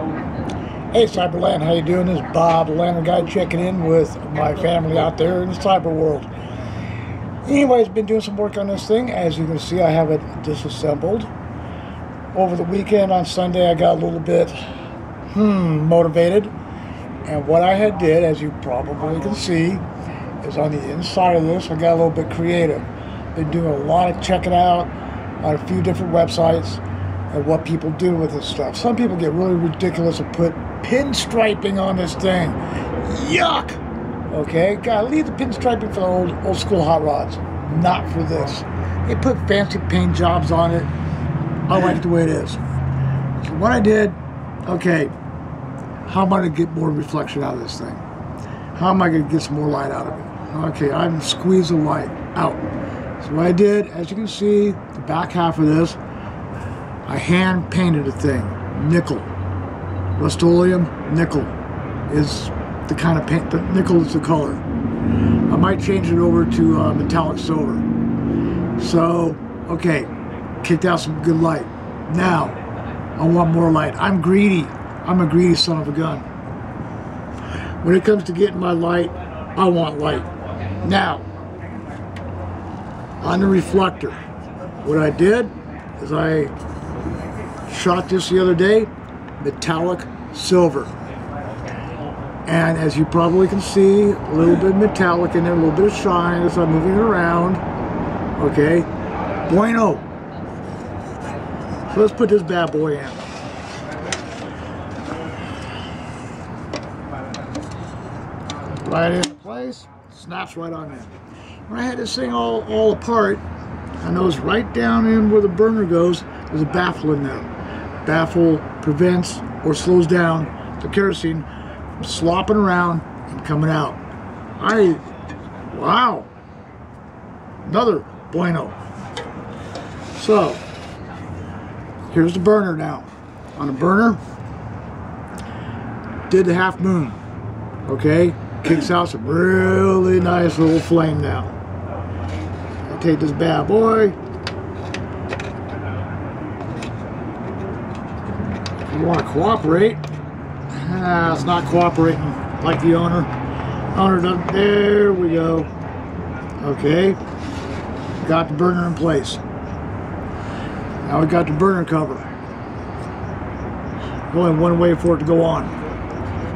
Hey Cyberland, how you doing? This is Bob, the Lantern Guy, checking in with my family out there in the cyber world. Anyways, been doing some work on this thing. As you can see, I have it disassembled. Over the weekend on Sunday, I got a little bit, hmm, motivated. And what I had did, as you probably can see, is on the inside of this, I got a little bit creative. Been doing a lot of checking out on a few different websites and what people do with this stuff. Some people get really ridiculous and put pinstriping on this thing. Yuck! Okay, God, leave the pinstriping for the old, old school hot rods. Not for this. They put fancy paint jobs on it. I like it the way it is. So what I did, okay, how am I going to get more reflection out of this thing? How am I going to get some more light out of it? Okay, I'm squeeze the light out. So what I did, as you can see, the back half of this, I hand painted a thing, nickel. Rust-Oleum nickel is the kind of paint, the nickel is the color. I might change it over to uh, metallic silver. So, okay, kicked out some good light. Now, I want more light. I'm greedy. I'm a greedy son of a gun. When it comes to getting my light, I want light. Now, on the reflector, what I did is I shot this the other day, metallic silver. And as you probably can see, a little bit metallic in there, a little bit of shine as I'm moving it around. Okay, bueno. So let's put this bad boy in. Right in place, snaps right on in. When I had this thing all, all apart, I noticed right down in where the burner goes, there's a baffle in there. Baffle prevents or slows down the kerosene from slopping around and coming out. I, wow, another bueno. So, here's the burner now. On the burner, did the half moon, okay? Kicks out some really nice little flame now. I take this bad boy, you want to cooperate. Ah, it's not cooperating like the owner. Owner doesn't. There we go. Okay. Got the burner in place. Now we got the burner cover. Going one way for it to go on.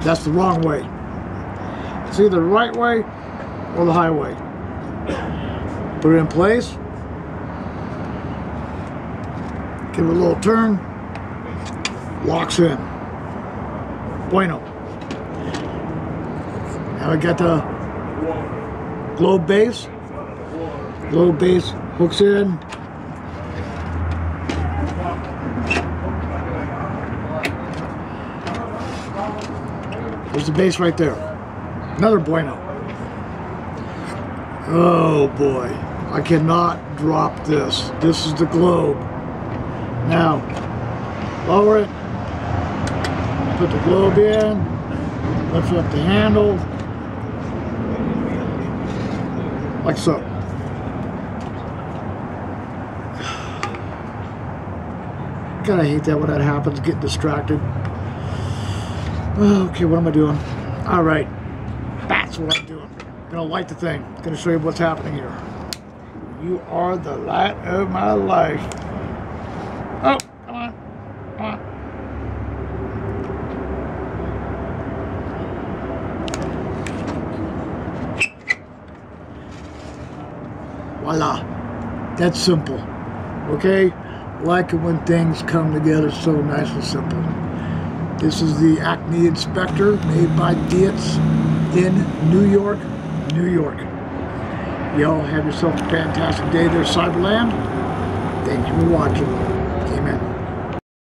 That's the wrong way. It's either the right way or the highway. Put it in place. Give it a little turn locks in. Bueno. Now I got the globe base. Globe base hooks in. There's the base right there. Another bueno. Oh boy. I cannot drop this. This is the globe. Now, lower it put the globe in, lift up the handle, like so. God, I hate that when that happens, get distracted. Okay, what am I doing? All right, that's what I'm doing. Gonna light the thing. Gonna show you what's happening here. You are the light of my life. Oh, come on, come on. Voila. That's simple. Okay? Like it when things come together so nice and simple. This is the Acme Inspector made by Dietz in New York, New York. Y'all have yourself a fantastic day there, Cyberland. Thank you for watching.